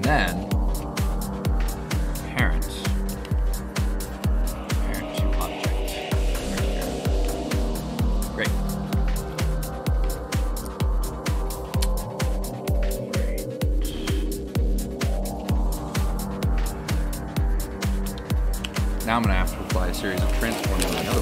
And then parent. Parent to object. Right here. Great. Now I'm going to have to apply a series of transforms on another.